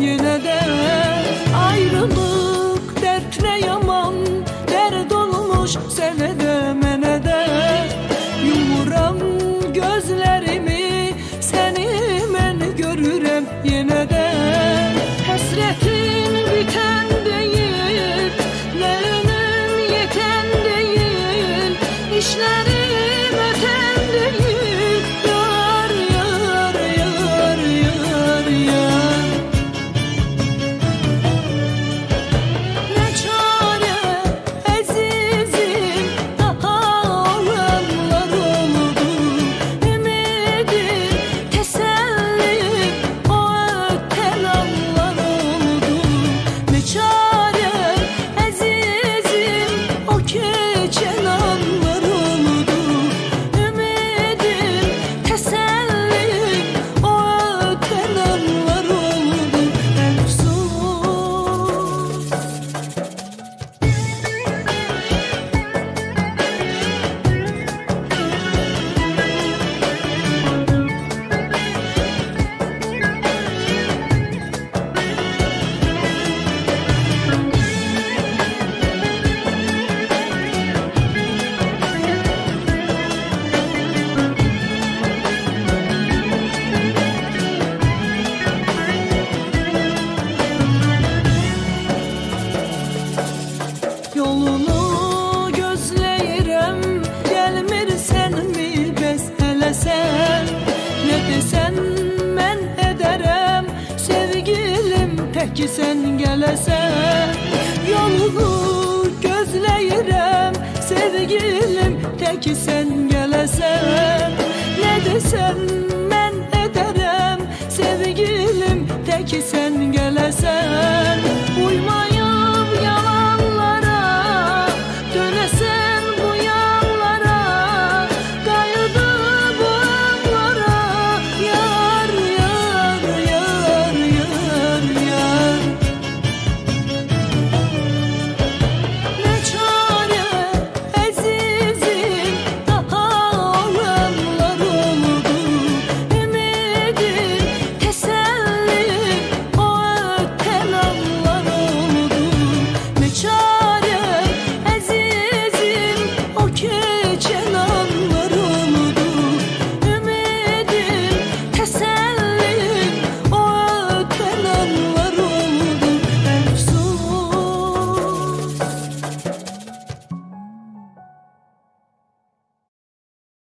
yine de Ayrılık dert ne yaman Dert olmuş sene de mene de. Yumuram gözlerimi Seni ben görürem yine de. Hasretin Yolunu gözləyirəm Gəlmirsən mi bəs hələ sən Nə desən mən edərəm Sevgilim tək sən gələsən Yolunu gözləyirəm Sevgilim tək sən